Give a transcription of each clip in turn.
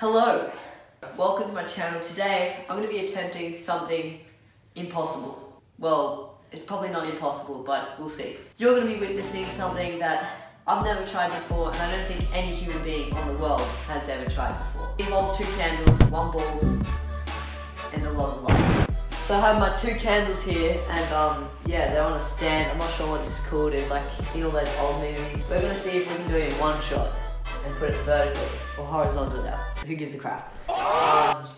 Hello, welcome to my channel. Today I'm going to be attempting something impossible. Well, it's probably not impossible, but we'll see. You're going to be witnessing something that I've never tried before and I don't think any human being on the world has ever tried before. It involves two candles, one ball, and a lot of light. So I have my two candles here and um, yeah, they're on a stand. I'm not sure what this is called. It's like in all those old movies. We're going to see if we can do it in one shot and put it vertically or horizontally out. Who gives a crap? Um,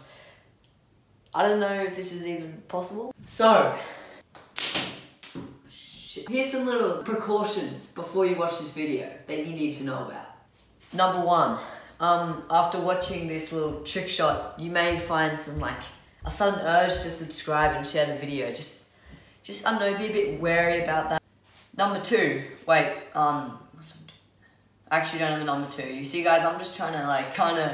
I don't know if this is even possible. So, shit. here's some little precautions before you watch this video that you need to know about. Number one, um, after watching this little trick shot, you may find some like a sudden urge to subscribe and share the video. Just, just I don't know, be a bit wary about that. Number two, wait, um, I actually don't have a number two. You see guys, I'm just trying to like kind of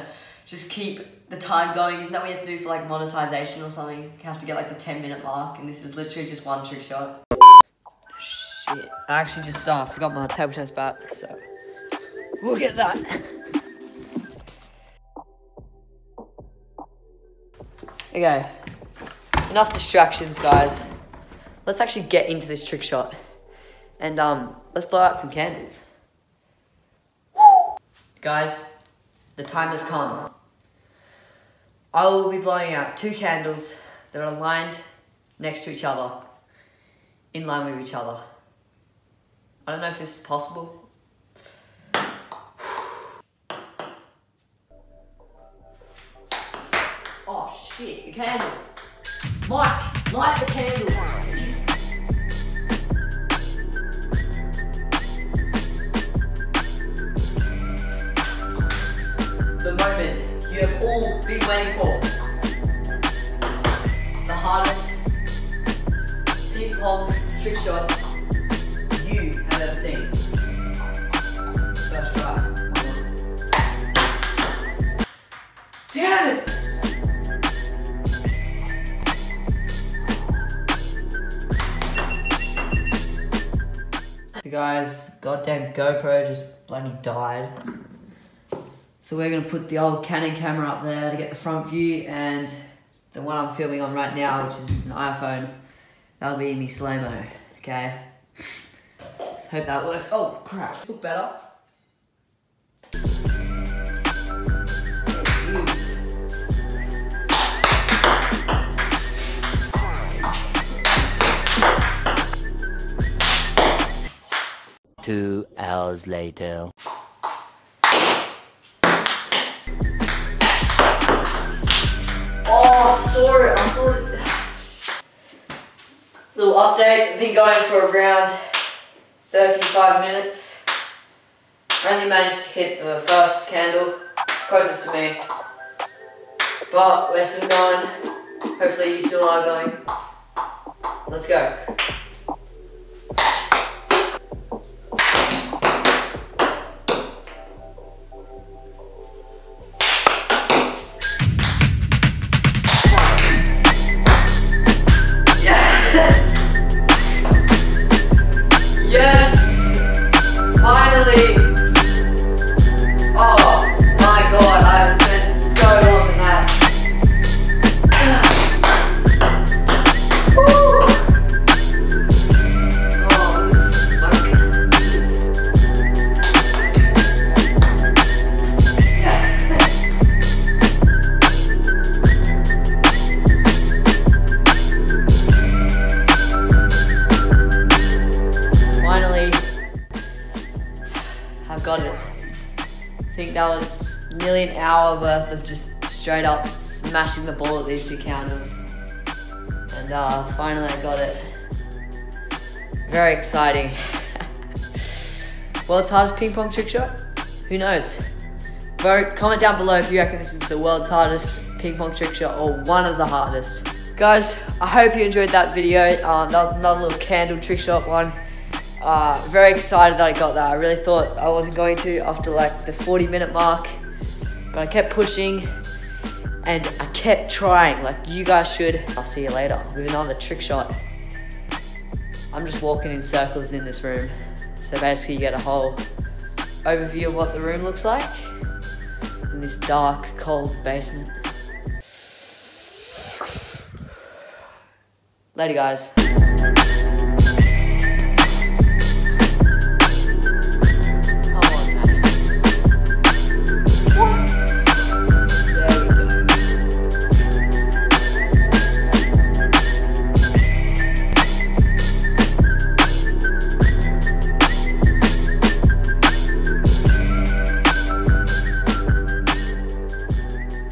just keep the time going. Isn't that what you have to do for like monetization or something? You have to get like the 10 minute mark and this is literally just one trick shot. Shit. I actually just uh, forgot my table tennis bat, so we'll get that. Okay, enough distractions guys. Let's actually get into this trick shot and um, let's blow out some candles. Guys, the time has come. I will be blowing out two candles that are aligned next to each other, in line with each other. I don't know if this is possible. Oh shit, the candles. Mike, light the candles. The hardest ping pong trick shot you have ever seen. First try. Damn it! So guys, goddamn GoPro just bloody died. So we're gonna put the old Canon camera up there to get the front view and the one I'm filming on right now, which is an iPhone, that'll be me slow-mo, okay? Let's hope that works. Oh crap, look better. Two hours later. Oh, sorry, I thought Little update, been going for around 35 minutes. Only managed to hit the first candle, closest to me. But we're still going. Hopefully you still are going. Let's go. Finally! Got it. I think that was nearly an hour worth of just straight up smashing the ball at these two counters. And uh, finally I got it. Very exciting. world's hardest ping pong trick shot? Who knows? Vote, comment down below if you reckon this is the world's hardest ping pong trick shot or one of the hardest. Guys, I hope you enjoyed that video. Um, that was another little candle trick shot one. Uh, very excited that I got that. I really thought I wasn't going to after like the 40 minute mark, but I kept pushing and I kept trying like you guys should. I'll see you later with another trick shot. I'm just walking in circles in this room. So basically you get a whole overview of what the room looks like. In this dark, cold basement. Later, guys.